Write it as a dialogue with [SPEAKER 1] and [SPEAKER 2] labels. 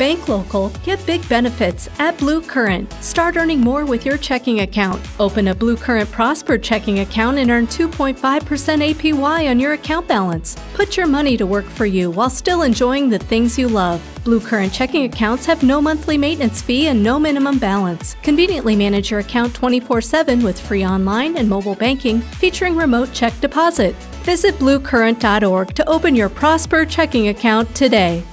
[SPEAKER 1] Bank local, get big benefits at BluCurrent. Start earning more with your checking account. Open a BluCurrent Prosper checking account and earn 2.5% APY on your account balance. Put your money to work for you while still enjoying the things you love. BluCurrent checking accounts have no monthly maintenance fee and no minimum balance. Conveniently manage your account 24 7 with free online and mobile banking featuring remote check deposit. Visit blucurrent.org to open your Prosper checking account today.